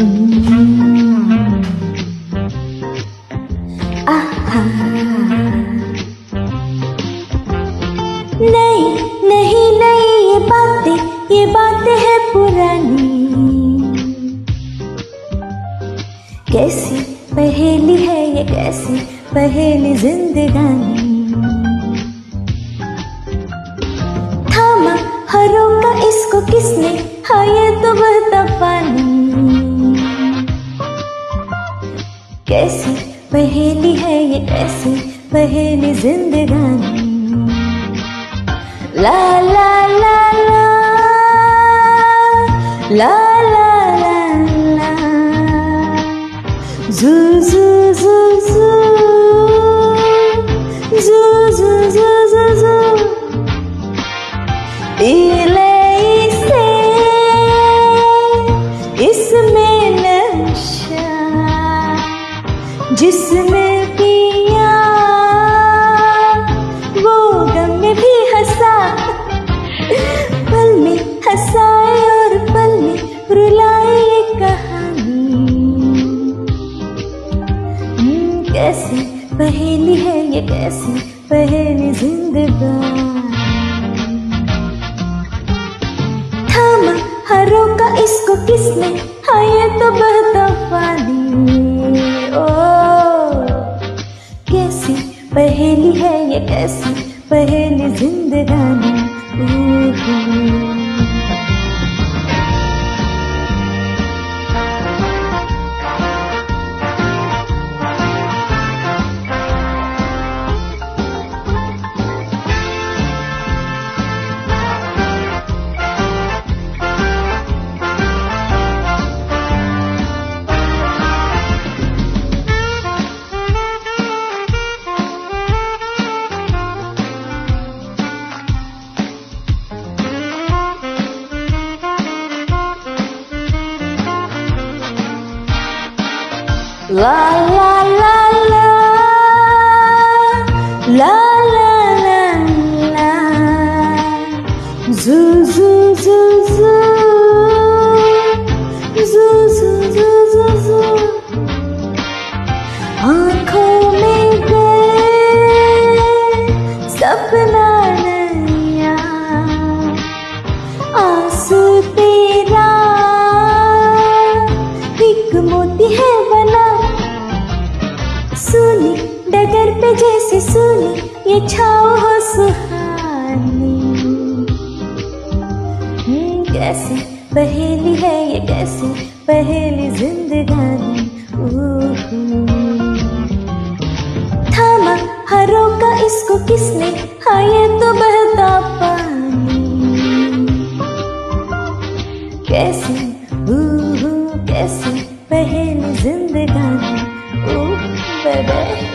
नहीं नहीं ये बातें ये बातें पुरानी। कैसी पहेली है ये कैसी पहेली जिंदगानी। कैसी पहेली है ये कैसी पहेली जिंदगानी। ला ला ला ला ला ला ला ला। जू जू जू जू जू जू जू जू जू। इले, इसे, इसमें नशा। जिसमें पिया वो गम में भी हंसा। पल में हंसाए और पल में रुलाए ये कहानी। हम्म, कैसी पहेली है ये कैसी पहेली जिंदगानी थामा हरों का इसको किसने हाँ ये तो बहता कैसी पहली जिंदगानी la la La कैसे पहेली है ये कैसी पहेली जिंदगानी? थामा, हर रोका इसको किसने? हाँ तो बहता पानी। कैसी कैसी पहेली जिंदगानी? ओह बेबे